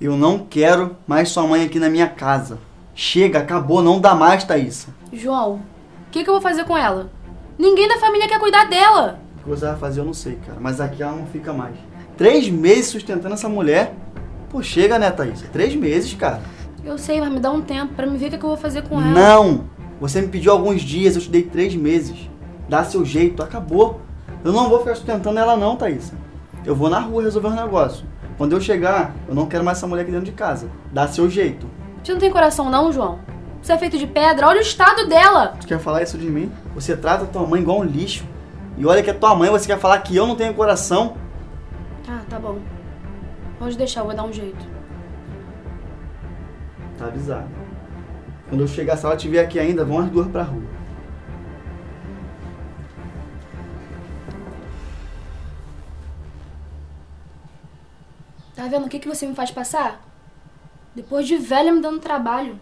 Eu não quero mais sua mãe aqui na minha casa. Chega, acabou, não dá mais, Thaís. João, o que, que eu vou fazer com ela? Ninguém da família quer cuidar dela. O que você vai fazer eu não sei, cara. Mas aqui ela não fica mais. Três meses sustentando essa mulher. Pô, chega, né, Thaís? Três meses, cara. Eu sei, mas me dá um tempo pra me ver o que, que eu vou fazer com ela. Não! Você me pediu alguns dias, eu te dei três meses. Dá seu jeito, acabou. Eu não vou ficar sustentando ela não, Thaís. Eu vou na rua resolver um negócio. Quando eu chegar, eu não quero mais essa mulher aqui dentro de casa. Dá seu jeito. Você não tem coração não, João? Você é feito de pedra, olha o estado dela. Tu quer falar isso de mim? Você trata tua mãe igual um lixo. E olha que é tua mãe, você quer falar que eu não tenho coração? Ah, tá bom. Pode deixar, eu vou dar um jeito. Tá avisado. Quando eu chegar, se ela estiver aqui ainda, vão as duas pra rua. Tá vendo o que, que você me faz passar? Depois de velha me dando trabalho.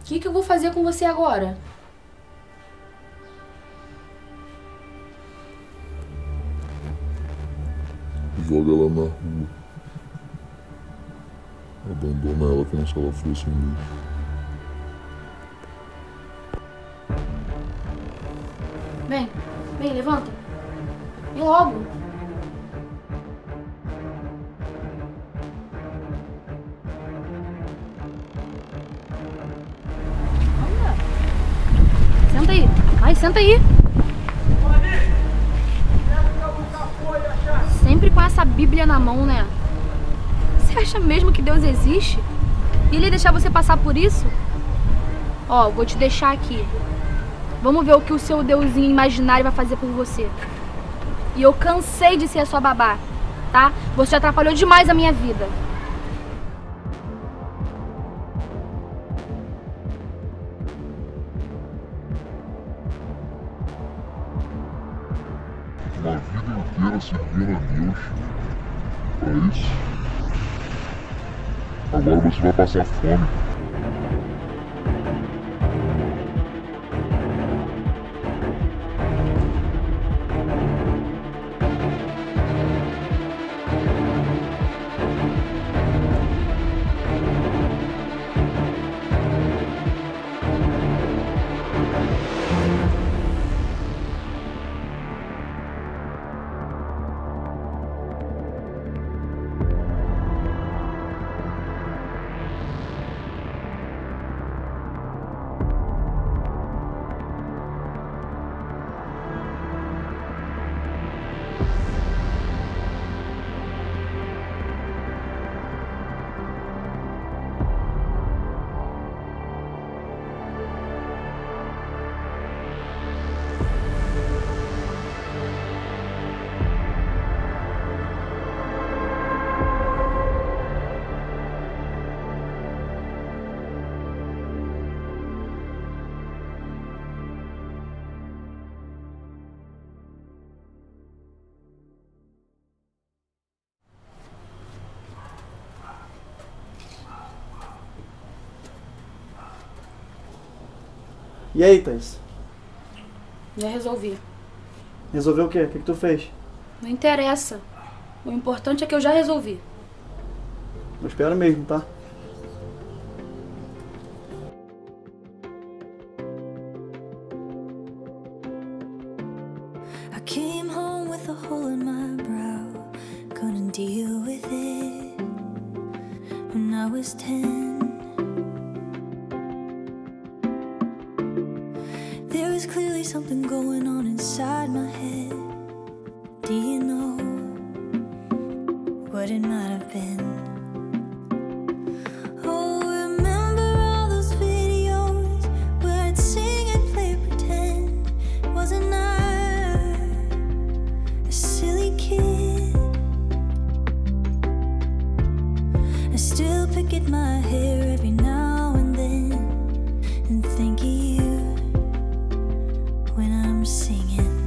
O que, que eu vou fazer com você agora? Joga ela na rua. Abandona ela como se ela fosse um lixo. Vem, vem, levanta. Vem logo. Senta aí. Sempre com essa Bíblia na mão, né? Você acha mesmo que Deus existe? E ele deixar você passar por isso? Ó, vou te deixar aqui. Vamos ver o que o seu deusinho imaginário vai fazer por você. E eu cansei de ser a sua babá, tá? Você atrapalhou demais a minha vida. Servindo a Deus. Pra isso. Agora você vai passar fome. E aí, Thaís? Já resolvi. Resolveu o quê? O que, que tu fez? Não interessa. O importante é que eu já resolvi. Eu espero mesmo, tá? Deal with it when I was 10. Was clearly something going on inside my head. Do you know what it might have been? Singing.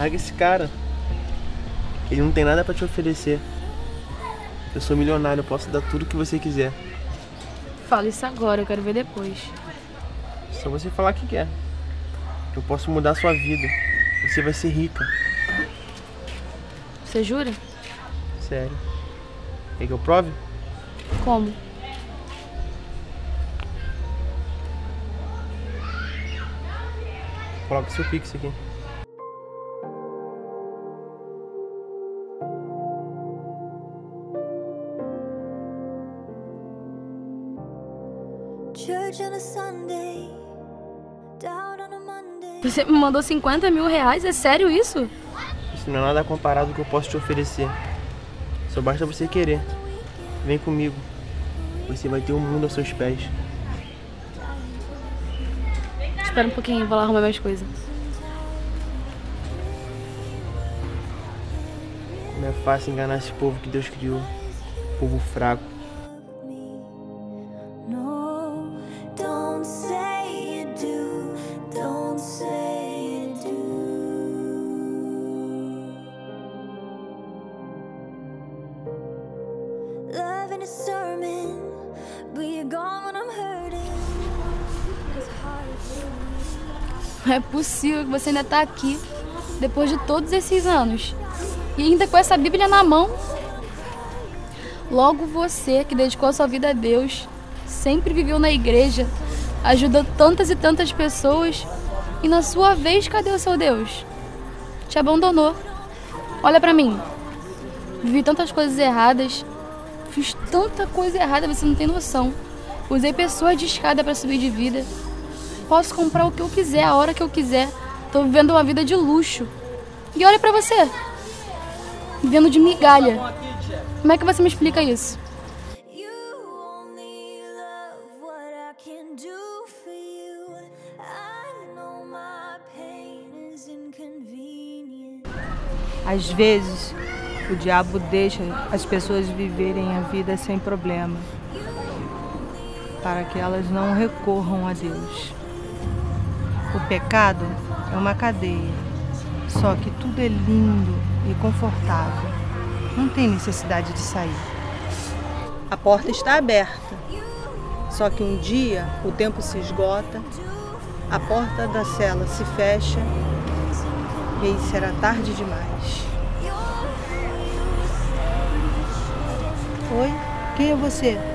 Larga esse cara. Ele não tem nada pra te oferecer. Eu sou milionário, eu posso dar tudo que você quiser. Fala isso agora, eu quero ver depois. Só você falar que quer. Eu posso mudar sua vida. Você vai ser rica. Você jura? Sério. Quer que eu prove? Como? Coloca seu pix aqui. Você me mandou 50 mil reais? É sério isso? Isso não é nada comparado ao que eu posso te oferecer. Só basta você querer. Vem comigo. Você vai ter o mundo aos seus pés. Espera um pouquinho, vou lá arrumar minhas coisas. Não é fácil enganar esse povo que Deus criou. Povo fraco. Não é possível que você ainda tá aqui depois de todos esses anos. E ainda com essa Bíblia na mão. Logo você, que dedicou a sua vida a Deus, sempre viveu na igreja, ajudou tantas e tantas pessoas, e na sua vez, cadê o seu Deus? Te abandonou. Olha pra mim. Vivi tantas coisas erradas, fiz tanta coisa errada, você não tem noção. Usei pessoas de escada pra subir de vida. Posso comprar o que eu quiser, a hora que eu quiser. Tô vivendo uma vida de luxo. E olha pra você. Vivendo de migalha. Como é que você me explica isso? Às vezes, o diabo deixa as pessoas viverem a vida sem problema, para que elas não recorram a Deus. O pecado é uma cadeia, só que tudo é lindo e confortável. Não tem necessidade de sair. A porta está aberta, só que um dia o tempo se esgota, a porta da cela se fecha e aí será tarde demais. Oi? Quem é você?